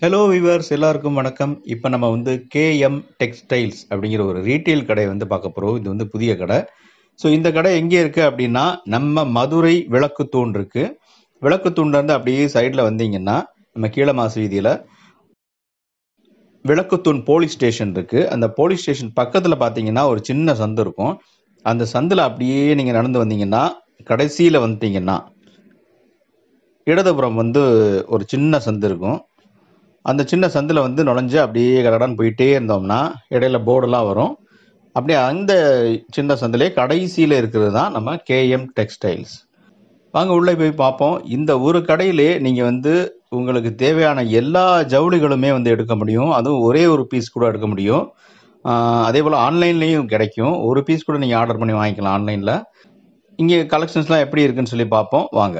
Hello viewers எல்லாருக்கும் வணக்கம். இப்போ நம்ம வந்து கேஎம் டெக்ஸ்டைல்ஸ் அப்படிங்கிற ஒரு ரீட்டைல் கடையை வந்து பார்க்க போகிறோம் இது வந்து புதிய கடை. ஸோ இந்த கடை எங்கே இருக்குது அப்படின்னா நம்ம மதுரை விளக்குத்தூண் இருக்குது விளக்குத்தூண்லேருந்து அப்படியே சைடில் வந்தீங்கன்னா நம்ம கீழமாசு வீதியில் விளக்குத்தூண் போலீஸ் ஸ்டேஷன் இருக்குது அந்த போலீஸ் ஸ்டேஷன் பக்கத்தில் பார்த்தீங்கன்னா ஒரு சின்ன சந்து இருக்கும். அந்த சந்தில் அப்படியே நீங்கள் நடந்து வந்தீங்கன்னா கடைசியில் வந்துட்டீங்கன்னா இடதுபுறம் வந்து ஒரு சின்ன சந்து இருக்கும். அந்த சின்ன சந்தில் வந்து நுழைஞ்சு அப்படியே கடகடான்னு போயிட்டே இருந்தோம்னா இடையில போர்டெல்லாம் வரும். அப்படியே அந்த சின்ன சந்திலே கடைசியில் இருக்கிறது தான் நம்ம கேஎம் டெக்ஸ்டைல்ஸ் வாங்க உள்ளே போய் பார்ப்போம். இந்த ஒரு கடையிலே நீங்கள் வந்து உங்களுக்கு தேவையான எல்லா ஜவுளிகளுமே வந்து எடுக்க முடியும். அதுவும் ஒரே ஒரு பீஸ் கூட எடுக்க முடியும். அதே போல் ஆன்லைன்லேயும் கிடைக்கும். ஒரு பீஸ் கூட நீங்கள் ஆர்டர் பண்ணி வாங்கிக்கலாம் ஆன்லைனில் இங்கே கலெக்ஷன்ஸ்லாம் எப்படி இருக்குன்னு சொல்லி பார்ப்போம். வாங்க.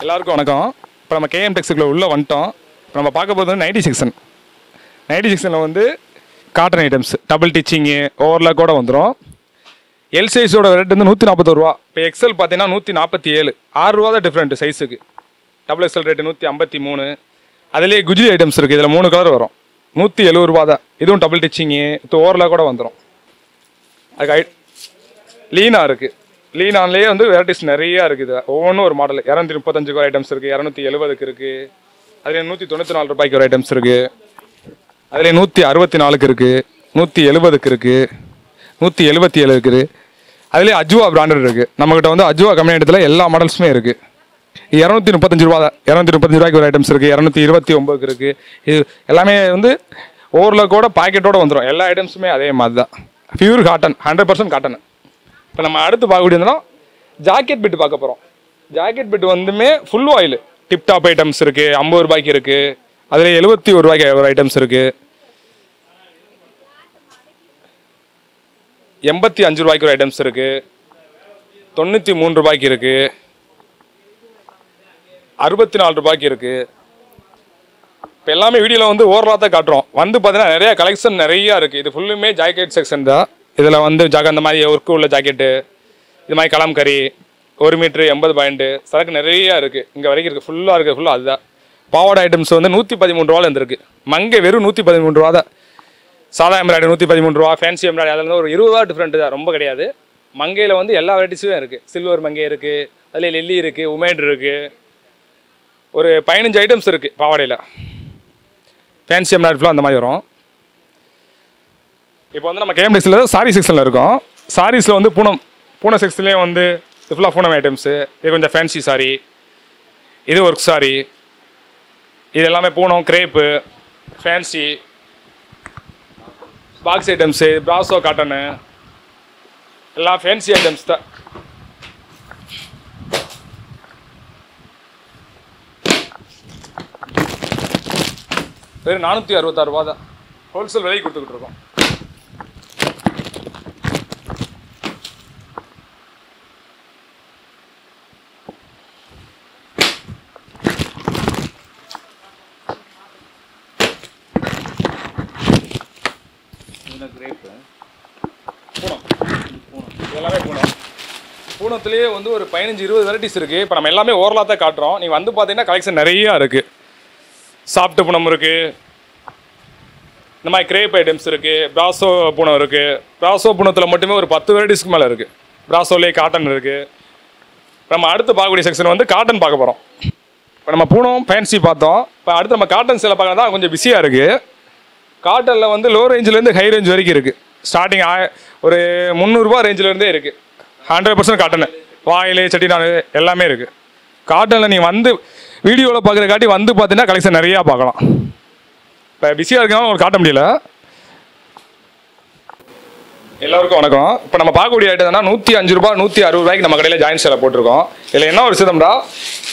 எல்லாருக்கும் வணக்கம். இப்போ நம்ம கேஎம் டெக்ஸுக்குள்ள உள்ளே வந்துட்டோம். இப்போ நம்ம பார்க்க போகிறது வந்து நைன்டி செக்ஷன் நைன்டி செக்ஷனில் வந்து cotton items double stitching overlock கூட வந்துடும் எல் சைஸோட ரேட் வந்து நூற்றி நாற்பத்தோரு ரூபா. இப்போ எக்ஸல் பார்த்தீங்கன்னா நூற்றி நாற்பத்தி ஏழு ஆறு ரூபா தான் டிஃப்ரெண்ட் சைஸுக்கு டபுள் எக்ஸல் ரேட்டு நூற்றி ஐம்பத்தி மூணு அதிலே குஜி ஐட்டம்ஸ் இருக்குது இதில் மூணு கலர் வரும். நூற்றி எழுபது ரூபா தான். இதுவும் டபுள் டிச்சிங்கு இது ஓவர்லாக் கூட வந்துடும் அதுக்கு ஐ லீனாக இருக்குது லீனான்லேயே வந்து வெரைட்டிஸ் நிறையா இருக்குது. ஒவ்வொன்றும் ஒரு மாடல் இரநூத்தி முப்பத்தஞ்சுக்கு ஒரு ஐட்டம்ஸ் இருக்குது இரநூத்தி எழுபதுக்கு இருக்குது அதில் நூற்றி தொண்ணூற்றி நாலு ரூபாய்க்கு ஒரு ஐட்டம்ஸ் இருக்குது அதில் நூற்றி அறுபத்தி நாலுக்கு இருக்குது நூற்றி எழுபதுக்கு இருக்குது நூற்றி எழுபத்தி ஏழு இருக்குது. அதிலே அஜுவா பிராண்டட் இருக்குது நம்மக்கிட்ட வந்து அஜுவா கம்பெனி எல்லா மாடல்ஸுமே இருக்குது இரநூத்தி முப்பத்தஞ்சு ரூபா இரநூத்தி முப்பத்தஞ்சு ரூபாய்க்கு ஒரு ஐட்டம்ஸ் இருக்குது இரநூத்தி இருபத்தி ஒம்பதுக்கு இருக்குது இது எல்லாமே வந்து ஓவர்லோக்கோட பாக்கெட்டோட வந்துடும் எல்லா ஐட்டம்ஸுமே அதே மாதிரி தான். Pure cotton hundred percent cotton இப்போ நம்ம அடுத்து பார்க்கக்கூடியதுனா ஜாக்கெட் பிட் பார்க்க போகிறோம் ஜாக்கெட் பிட் வந்துமே ஃபுல் ஆயில் டிப்டாப் ஐட்டம்ஸ் இருக்குது ஐம்பது ரூபாய்க்கு இருக்குது அதில் எழுபத்தி ஒரு ரூபாய்க்கு ஒரு ஐட்டம்ஸ் இருக்குது எண்பத்தி அஞ்சு ரூபாய்க்கு ஒரு ஐட்டம்ஸ் இருக்குது தொண்ணூற்றி மூணு ரூபாய்க்கு இருக்குது அறுபத்தி நாலு ரூபாய்க்கு இருக்குது இப்போ எல்லாமே வீடியோவில் வந்து ஓவரலாக தான் காட்டுறோம். வந்து பார்த்தீங்கன்னா நிறைய கலெக்ஷன் நிறையா இருக்குது இது ஃபுல்லுமே ஜாக்கெட் செக்ஷன் தான். இதில் வந்து ஜாக அந்த மாதிரி ஒர்க்கு உள்ள ஜாக்கெட்டு இது மாதிரி கலாம்கறி ஒரு மீட்ரு எண்பது பாயிண்ட்டு சரக்கு நிறையா இருக்குது இங்கே வரைக்கும் இருக்குது ஃபுல்லாக இருக்குது ஃபுல்லாக அதுதான். பாவாடை ஐட்டம்ஸ் வந்து நூற்றி பதிமூணு ரூபாவில் இருந்திருக்கு. மங்கை வெறும் நூற்றி பதிமூணு ரூபா தான். சாதா எம்ப்ராய்டரி நூற்றி பதிமூணு ரூபா ஃபேன்சி எம்ப்ராய்டரி அதில் வந்து ஒரு இருபது ரூபா டிஃப்ரெண்ட் தான். ரொம்ப கிடையாது. மங்கையில் வந்து எல்லா வெரைட்டிஸும் இருக்குது சில்வர் மங்கை இருக்குது அதில் லெல்லி இருக்குது உமேட் இருக்குது ஒரு பதினஞ்சு ஐட்டம்ஸ் இருக்குது பாவாடையில். ஃபேன்சி எம்ப்ராய்டரி ஃபுல்லாக அந்த மாதிரி வரும். இப்போ வந்து நம்ம கேஎம்டிஸில் சாரி செக்ஷனில் இருக்கோம். சாரீஸில் வந்து பூனம் பூனை செக்ஷன்லேயே வந்து இது ஃபுல்லாக பூனம் ஐட்டம்ஸு இது கொஞ்சம் ஃபேன்சி சாரி. இது ஒர்க் சாரி. இது எல்லாமே Poonam crepe fancy box items brasso cotton எல்லாம் ஃபேன்சி ஐட்டம்ஸ் தான். வெறும் நானூற்றி அறுபத்தாறு ரூபா தான். ஹோல்சேல் விலைக்கு கொடுத்துக்கிட்டு இருக்கோம் பூனம் பூனம் எல்லாமே பூனம் பூனத்துலேயே வந்து ஒரு பதினஞ்சு இருபது வெரைட்டிஸ் இருக்குது இப்போ நம்ம எல்லாமே ஓரலாக தான் காட்டுறோம். நீங்கள் வந்து பார்த்தீங்கன்னா கலெக்ஷன் நிறையா இருக்குது சாப்பிட்டு பூனம் இருக்குது இந்த மாதிரி கிரேப் ஐட்டம்ஸ் இருக்குது பிராசோ பூனம் இருக்குது பிராசோ பூனத்தில் மட்டுமே ஒரு பத்து வெரைட்டிஸ்க்கு மேலே இருக்குது பிராசோலேயே காட்டன் இருக்குது நம்ம அடுத்து பார்க்கக்கூடிய செக்ஷன் வந்து காட்டன் பார்க்க போகிறோம் இப்போ நம்ம பூனம் ஃபேன்சி பார்த்தோம். இப்போ அடுத்து நம்ம காட்டன் சில பார்க்க தான் கொஞ்சம் பிஸியாக இருக்குது காட்டனில் வந்து லோ ரேஞ்சிலேருந்து ஹை ரேஞ்ச் வரைக்கும் இருக்குது ஸ்டார்டிங் ஆ ஒரு முந்நூறுரூபா ரேஞ்சிலேருந்தே இருக்குது ஹண்ட்ரட் பர்சன்ட் காட்டனு வாயில் செட்டிநாடு எல்லாமே இருக்குது காட்டனில் நீங்கள் வந்து வீடியோவில் பார்க்குற காட்டி வந்து பார்த்தீங்கன்னா கலெக்ஷன் நிறையா பார்க்கலாம் இப்போ பிஸியாக இருக்கனால ஒரு காட்ட முடியல. எல்லாருக்கும் வணக்கம். இப்போ நம்ம பார்க்கக்கூடிய ஐட்டம் நூற்றி அஞ்சு ரூபா நூற்றி அறுபது ரூபாய்க்கு நம்ம கடையில் ஜாயின் சேலை போட்டிருக்கோம். இதில் என்ன ஒரு சிதம்டா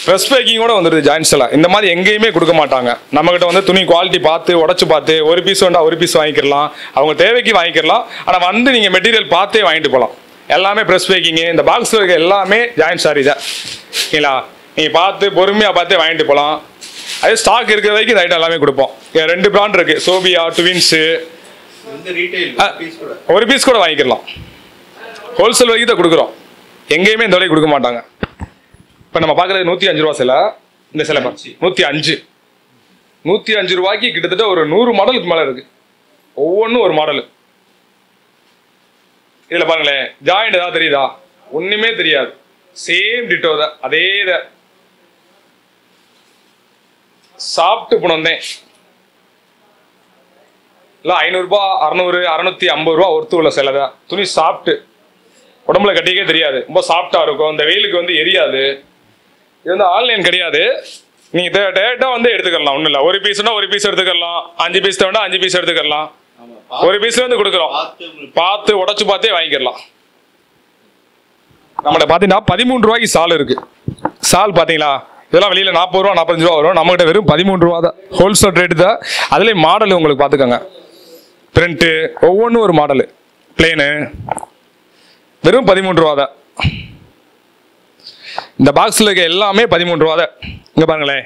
ப்ரெஸ் பேக்கிங்கோட வந்துடுது ஜாயின் சேலை இந்த மாதிரி எங்கேயுமே கொடுக்க மாட்டாங்க. நம்மகிட்ட வந்து துணி குவாலிட்டி பார்த்து உடச்சு பார்த்து ஒரு பீஸ் வேண்டாம் ஒரு பீஸ் வாங்கிக்கலாம். அவங்க தேவைக்கு வாங்கிக்கிறலாம் ஆனால் வந்து நீங்கள் மெட்டீரியல் பார்த்தே வாங்கிட்டு போகலாம் எல்லாமே ப்ரெஸ் பேக்கிங்கு இந்த பாக்ஸில் இருக்க எல்லாமே ஜாயின் சாரி தான் ஓகேங்களா? நீங்கள் பார்த்து பொறுமையாக பார்த்தே வாங்கிட்டு போகலாம் அதே ஸ்டாக் இருக்கிற வரைக்கும் இந்த ஐட்டம் எல்லாமே கொடுப்போம். ரெண்டு பிராண்ட் இருக்குது சோபியா ட்வின்ஸு ஒரு பீஸ் கூட. வாங்கிக்கலாம். ஹோல்சேல் வரைக்கும் தான் கொடுக்குறோம். எங்கேயுமே இந்த விலைக்கு கொடுக்க மாட்டாங்க. இப்போ நம்ம பார்க்குறது நூற்றி அஞ்சு ரூபா சில. இந்த சிலை நூற்றி அஞ்சு. நூற்றி அஞ்சு. ரூபாய்க்கு கிட்டத்தட்ட ஒரு நூறு மாடலுக்கு மேலே இருக்கு. ஒவ்வொன்றும் ஒரு மாடல் இதில் பாருங்களேன். ஜாயிண்ட் ஏதாவது தெரியுதா? ஒன்றுமே தெரியாது. சேம் டிட்டோ தான். அதே இதை. சாப்பிட்டு போனேன் இல்லை ஐநூறுரூபா அறநூறு அறநூத்தி ஐம்பது ரூபா ஒருத்து உள்ள சிலை தான். துணி சாப்பிட்டு. உடம்புல கட்டிக்கே தெரியாது. ரொம்ப சாஃப்டா இருக்கும். இந்த வெயிலுக்கு வந்து எரியாது. இது வந்து ஆன்லைன் கிடையாது. நீங்க டேரக்டா வந்து எடுத்துக்கலாம். ஒண்ணும் இல்ல. ஒரு பீஸ்னா ஒரு பீஸ் எடுத்துக்கலாம். அஞ்சு பீஸ் தேவைன்னா அஞ்சு பீஸ் எடுத்துக்கலாம். ஒரு பீஸ்ல இருந்து கொடுக்குறோம். பார்த்து உடச்சு பார்த்தே வாங்கிக்கலாம். நம்மகிட்ட பார்த்தீங்கன்னா பதிமூணு ரூபாய்க்கு சால் இருக்கு. சால் பார்த்தீங்களா? இதெல்லாம் வெளியில் நாற்பது ரூபா நாற்பத்தஞ்சு ரூபா வரும். நம்மகிட்ட வெறும் பதிமூணு ரூபா தான். ஹோல்சேல் ரேட்டு தான். அதுலேயும் மாடல் உங்களுக்கு பார்த்துக்கோங்க. பிரிண்ட்டு ஒவ்வொன்றும் ஒரு மாடலு பிளேனு வெறும் பதிமூணு ரூபா தான். இந்த பாக்ஸில் இருக்க எல்லாமே பதிமூணு ரூபா தான். இங்கே பாருங்களேன்.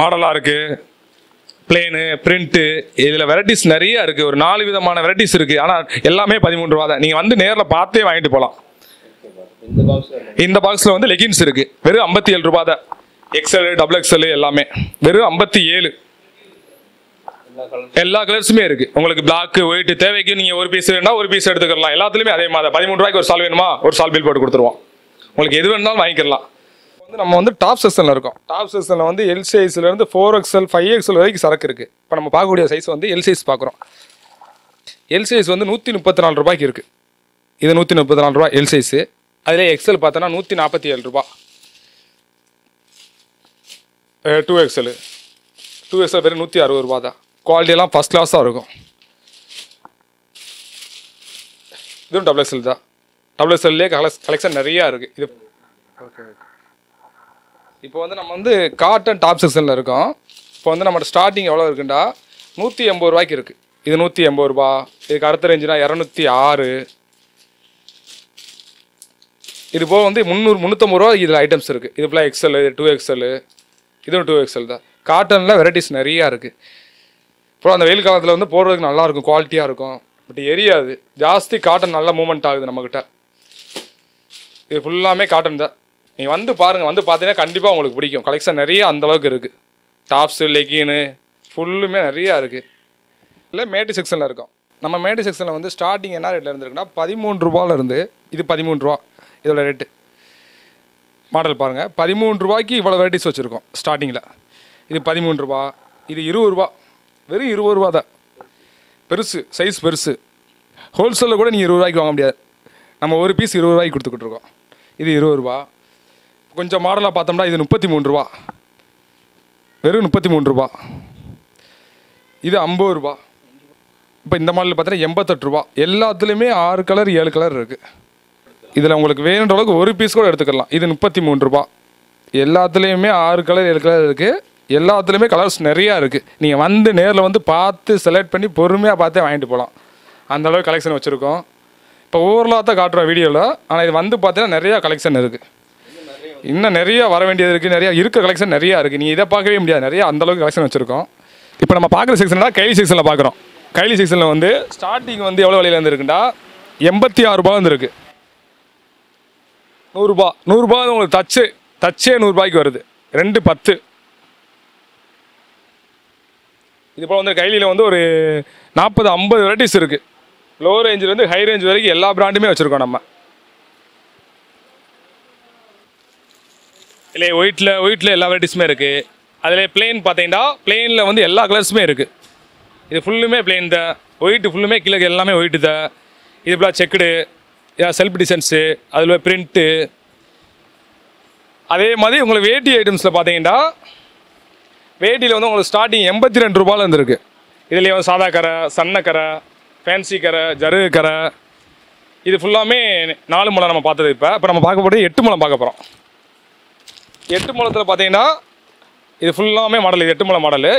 மாடலாக இருக்குது பிளேனு பிரிண்ட்டு இதில் வெரைட்டிஸ் நிறைய இருக்கு. ஒரு நாலு விதமான வெரைட்டிஸ் இருக்கு. ஆனால் எல்லாமே பதிமூணு ரூபா தான். நீங்கள் வந்து நேரில் பார்த்தே வாங்கிட்டு போகலாம் இந்த பாக்ஸில் வந்து லெகின்ஸ் இருக்கு. வெறும் ஐம்பத்தி ஏழு ரூபா தான். எக்ஸ்எல் டபுள் எக்ஸ்எல் எல்லாமே. வெறும் ஐம்பத்தி ஏழு எல்லா கலர்ஸுமே இருக்கு. உங்களுக்கு பிளாக் ஒயிட் தேவைக்கு நீங்க ஒரு பீஸ் வேணா ஒரு பீஸ் எடுத்துக்கலாம். எல்லாத்துலயுமே அதே மாதிரி பதிமூணு ரூபாய்க்கு ஒரு சால் வேணுமா? ஒரு சால் பில் போட்டு கொடுத்துருவோம். உங்களுக்கு எது வேணாலும் வாங்கிக்கலாம். வந்து நம்ம வந்து டாப் செஷனில் இருக்கோம். டாப் செஷனில் வந்து எல் சைஸ்லேருந்து ஃபோர் எக்ஸ்எல் ஃபைவ் எக்ஸ்எல் வரைக்கும் சரக்கு இருக்குது இப்போ நம்ம பார்க்கக்கூடிய சைஸ் வந்து எல் சைஸ் பார்க்குறோம். எல் சைஸ் வந்து நூற்றி முப்பத்தி நாலு ரூபாய்க்கு இருக்குது இது நூற்றி முப்பத்தி நாலு ரூபா எல் சைஸு அதில் எக்ஸ்எல் பார்த்தோன்னா நூற்றி நாற்பத்தி ஏழு ரூபா டூ எக்ஸ்எல் டூ எக்ஸ்எல் வெறும் நூற்றி அறுபது ரூபா தான். குவாலிட்டியெல்லாம் ஃபஸ்ட் கிளாஸாக இருக்கும். இதுவும் டபுள் எக்ஸ்எல் தான். டபுள் எக்ஸ்எல்லே கலெக்ஸ் கலெக்ஷன் நிறையா இருக்குது இது ஓகே ஓகே இப்போ வந்து நம்ம வந்து காட்டன் டாப் செக்ஷனில் இருக்கோம். இப்போ வந்து நம்மளோட ஸ்டார்டிங் எவ்வளோ இருக்குண்டா? நூற்றி எண்பது ரூபாய்க்கு இருக்குது இது நூற்றி எண்பது ரூபா. இதுக்கு அடுத்த ரேஞ்சுனா இரநூத்தி ஆறு. இது போக வந்து முந்நூறு முந்நூற்றம்பது ரூபா இதில் ஐட்டம்ஸ் இருக்குது இது ஃபுல்லாக எக்ஸல் டூ எக்ஸல் இதுவும் டூ எக்ஸல் தான். காட்டனில் வெரைட்டிஸ் நிறையா இருக்குது அப்புறம் அந்த வெயில் காலத்தில் வந்து போடுறதுக்கு நல்லாயிருக்கும் குவாலிட்டியாக இருக்கும். பட் எரியாது. ஜாஸ்தி காட்டன் நல்லா மூமெண்ட் ஆகுது நம்மக்கிட்ட இது ஃபுல்லாமே காட்டன் தான். நீங்கள் வந்து பாருங்கள் வந்து பார்த்தீங்கன்னா கண்டிப்பாக உங்களுக்கு பிடிக்கும். கலெக்ஷன் நிறைய அந்த அளவுக்கு இருக்குது டாப்ஸு லெகின்னு ஃபுல்லுமே நிறையா இருக்குது இல்லை மேட்டு செக்ஷனில் இருக்கும். நம்ம மேட்டு செக்ஷனில் வந்து ஸ்டார்டிங் என்ன ரேட்டில் இருந்துருக்குன்னா பதிமூணு ரூபால இருந்து இது பதிமூணு ரூபா இதோட ரேட்டு மாடல் பாருங்கள் பதிமூணு ரூபாய்க்கு இவ்வளோ வெரைட்டிஸ் வச்சுருக்கோம் ஸ்டார்டிங்கில் இது பதிமூணு ரூபா இது இருபது ரூபா. வெறும் இருபது ரூபா தான். பெருசு சைஸ் பெருசு. ஹோல்சேலில் கூட நீங்கள் இருபது ரூபாய்க்கு வாங்க முடியாது. நம்ம ஒரு பீஸ் இருபது ரூபாய்க்கு கொடுத்துக்கிட்டு இருக்கோம். இது இருபது ரூபா. கொஞ்சம் மாடலாக பார்த்தோம்னா இது முப்பத்தி மூணு ரூபா. வெறும் முப்பத்தி மூணு ரூபா. இது ஐம்பது ரூபா. இப்போ இந்த மாடல் பார்த்தீங்கன்னா எண்பத்தெட்டு ரூபா. எல்லாத்துலேயுமே ஆறு கலர் ஏழு கலர் இருக்குது இதில் உங்களுக்கு வேணுன்ற அளவுக்கு ஒரு பீஸ் கூட எடுத்துக்கலாம். இது முப்பத்தி மூணு ரூபா. எல்லாத்துலேயுமே ஆறு கலர் ஏழு கலர் இருக்குது எல்லாத்துலேயுமே கலர்ஸ் நிறையா இருக்குது நீங்கள் வந்து நேரில் வந்து பார்த்து செலக்ட் பண்ணி பொறுமையாக பார்த்தே வாங்கிட்டு போகலாம் அந்த அளவுக்கு கலெக்ஷன் வச்சுருக்கோம். இப்போ ஓவரலாக தான் காட்டுறோம் வீடியோவில் ஆனால் இது வந்து பார்த்தீங்கன்னா நிறையா கலெக்ஷன் இருக்குது இன்னும் நிறைய வர வேண்டியது இருக்குது நிறையா இருக்க கலெக்ஷன் நிறையா இருக்குது நீ இதை பார்க்கவே முடியாது. நிறைய அந்த அளவுக்கு கலெக்ஷன் வச்சுருக்கோம். இப்போ நம்ம பார்க்குற செக்ஷனில் கைலி செக்ஷனில் பார்க்குறோம். கைலி செக்ஷனில் வந்து ஸ்டார்டிங் வந்து எவ்வளோ விலையில இருந்து இருக்குண்டா எண்பத்தி ஆறு ரூபா. வந்து இருக்குது நூறுரூபா நூறுரூபா உங்களுக்கு தச்சு தச்சே நூறுரூபாய்க்கு வருது. ரெண்டு பத்து. இது போல் வந்து கைலியில் வந்து ஒரு நாற்பது ஐம்பது வெரைட்டிஸ் இருக்குது லோ ரேஞ்சிலேருந்து ஹை ரேஞ்ச் வரைக்கும் எல்லா பிராண்டுமே வச்சுருக்கோம் நம்ம. இல்லை ஒயிட்டில் ஒயிட்டில் எல்லா வெரைட்டிஸுமே இருக்குது அதில் பிளெயின் பார்த்தீங்கன்னா பிளெயினில் வந்து எல்லா கலர்ஸுமே இருக்குது இது ஃபுல்லுமே பிளெயின் தான். ஒயிட்டு ஃபுல்லுமே கீழே எல்லாமே ஒயிட்டு தான். இது ஃபுல்லாக செக்குடு செல்ஃப் டிசைன்ஸு அதில் பிரிண்ட்டு அதே மாதிரி உங்களுக்கு வேட்டி ஐட்டம்ஸில் பார்த்தீங்கன்னா வேட்டியில் வந்து உங்களுக்கு ஸ்டார்டிங் எண்பத்தி ரெண்டு ரூபாயில் இருந்துருக்கு இதுலேயே வந்து சாதா கரை சன்ன கரை ஃபேன்சி கரை ஜருகு கரை. இது ஃபுல்லாமே நாலு முளம் நம்ம பார்த்தது இப்போ. இப்போ நம்ம பார்க்க போகிறது எட்டு முளம் பார்க்க போகிறோம் எட்டு மூலத்தில் பார்த்தீங்கன்னா இது ஃபுல்லாமே மாடல் இது எட்டு மூலம் மாடலு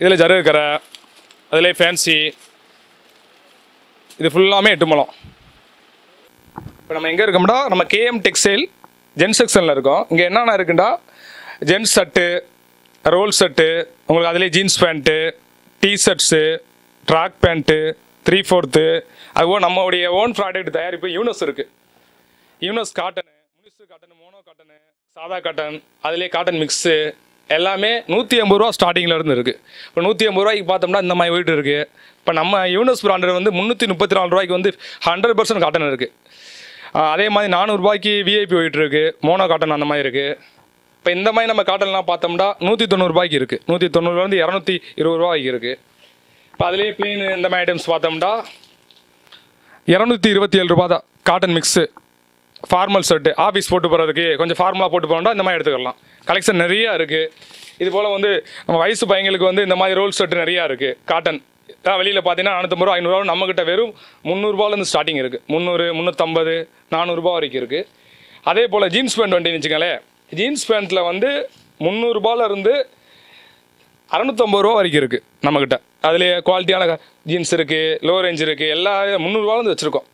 இதில் ஜரு இருக்கிற அதிலே ஃபேன்சி இது ஃபுல்லாமே எட்டு மூலம் இப்போ நம்ம எங்கே இருக்கோம்னா நம்ம கேஎம் டெக்ஸ்டைல் ஜென்ஸ் செக்ஷனில் இருக்கோம். இங்கே என்னென்ன இருக்குண்டா? ஜென்ஸ் ஷர்ட்டு ரோல் ஷர்ட்டு உங்களுக்கு அதிலே jeans pant T-shirts track pant three fourth அதுபோல் நம்மளுடைய ஓன் ப்ராடக்ட் தயாரிப்பு யூனஸ் இருக்குது Yunus cotton mix cotton mono cotton சாதா காட்டன் அதுலேயே காட்டன் மிக்ஸு எல்லாமே நூற்றி ஐம்பது ரூபா ஸ்டார்டிங்கில் இருந்து இருக்குது இப்போ நூற்றி ஐம்பது ரூபாய்க்கு பார்த்தோம்னா இந்த மாதிரி போயிட்டு இருக்குது இப்போ நம்ம யூனஸ் பிராண்டட் வந்து முந்நூற்றி முப்பத்தி நாலு ரூபாய்க்கு வந்து ஹண்ட்ரட் பர்சன்ட் காட்டன் இருக்குது அதே மாதிரி நானூறுரூபாய்க்கு விஐபி போயிட்டு இருக்குது மோனோ காட்டன் அந்த மாதிரி இருக்குது இப்போ இந்த மாதிரி நம்ம காட்டன்லாம் பார்த்தோம்னா நூற்றி தொண்ணூறுபாய்க்கு இருக்குது நூற்றி தொண்ணூறுலேருந்து இரநூத்தி இருபது ரூபாய்க்கு இருக்குது இப்போ அதுலேயே பிளெயின் இந்த மாதிரி ஐட்டம்ஸ் பார்த்தோம்னா இரநூத்தி இருபத்தி ஏழு ரூபா தான் cotton mix formal shirt office போட்டு போகிறதுக்கு கொஞ்சம் ஃபார்மலாக போட்டு போகணும்னா இந்த மாதிரி எடுத்துக்கலாம். கலெக்ஷன் நிறையா இருக்குது இது போல் வந்து நம்ம வயசு பையங்களுக்கு வந்து இந்த மாதிரி ரோல் ஷர்ட் நிறையா இருக்குது காட்டன் தான் வெளியில் பார்த்தீங்கன்னா நானூற்றம்பது ரூபா ஐநூறுரூவா நம்மக்கிட்ட வெறும் முந்நூறுபாலேருந்து ஸ்டார்டிங் இருக்குது முந்நூறு முந்நூற்றம்பது நானூறுரூபா வரைக்கும் இருக்குது அதே போல் ஜீன்ஸ் பேண்ட் வண்டின்னு வச்சுக்கங்களேன் ஜீன்ஸ் பேண்ட்டில் வந்து முந்நூறுபாலேருந்து அறநூற்றம்பது ரூபா வரைக்கும் இருக்குது நம்மக்கிட்ட அதுலேயே குவாலிட்டியான ஜீன்ஸ் இருக்குது லோ ரேஞ்ச் இருக்குது எல்லா முந்நூறுபாலேருந்து வச்சுருக்கோம்.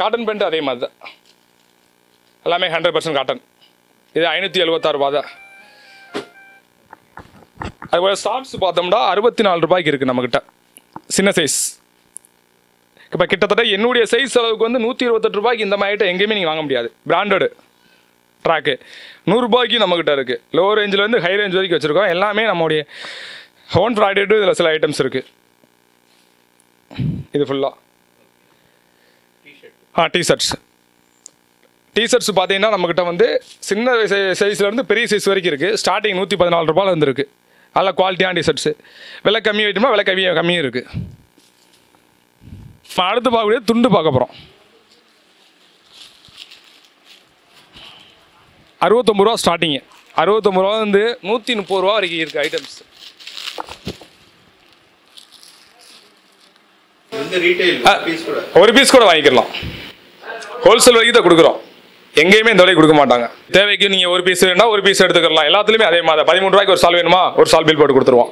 காட்டன் பேண்ட் அதே மாதிரி தான். எல்லாமே ஹண்ட்ரட் பர்சன்ட் காட்டன் இது ஐநூற்றி எழுபத்தாறு ரூபா தான் அதுபோல் ஷார்ட்ஸ் பார்த்தோம்னா அறுபத்தி நாலு ரூபாய்க்கு இருக்குது நம்மக்கிட்ட சின்ன சைஸ் இப்போ கிட்டத்தட்ட என்னுடைய சைஸ் அளவுக்கு வந்து நூற்றி இருபத்தெட்டு ரூபாய்க்கு இந்த மாதிரி ஐட்டம் எங்கேயுமே நீங்கள் வாங்க முடியாது. பிராண்டடு ட்ராக்கு நூறுரூபாய்க்கு நம்மக்கிட்ட இருக்குது லோ ரேஞ்சிலேருந்து ஹை ரேஞ்ச் வரைக்கும் வச்சுருக்கோம். எல்லாமே நம்மளுடைய ஹோன் ப்ராடக்ட்டு இதில் சில ஐட்டம்ஸ் இருக்குது இது ஃபுல்லாக ஆ. டிஷர்ட்ஸ் டிஷர்ட்ஸ் பார்த்தீங்கன்னா நம்மக்கிட்ட வந்து சின்ன சைஸ்லேருந்து பெரிய சைஸ் வரைக்கும் இருக்குது ஸ்டார்டிங் நூற்றி பதினாலு ரூபாயில் இருந்து இருக்குது நல்ல குவாலிட்டியான டிஷர்ட்ஸு விலை கம்மி ஐட்டம்னா விலை கம்மி கம்மியும் இருக்குது நம்ம அடுத்து பார்க்கக்கூடிய துண்டு பார்க்க போகிறோம் அறுபத்தொம்பது ரூபா ஸ்டார்டிங்கு அறுபத்தொம்பது ரூபா வந்து நூற்றி முப்பது ரூபா வரைக்கும் இருக்குது ஐட்டம்ஸ் ஒரு பீஸ் கூட வாங்கிக்கலாம். ஹோல்சேல் வரைக்கும் தான் கொடுக்குறோம். எங்கேயுமே இந்த விலை கொடுக்க மாட்டாங்க. தேவைக்கு நீங்கள் ஒரு பீஸ் வேணா ஒரு பீஸ் எடுத்துக்கலாம். எல்லாத்துலேயுமே அதே மாதிரி பதிமூணு ரூபாய்க்கு ஒரு சால் வேணுமா? ஒரு சால் பில் போட்டு கொடுத்துருவோம்.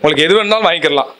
உங்களுக்கு எது வேணாலும் வாங்கிக்கலாம்.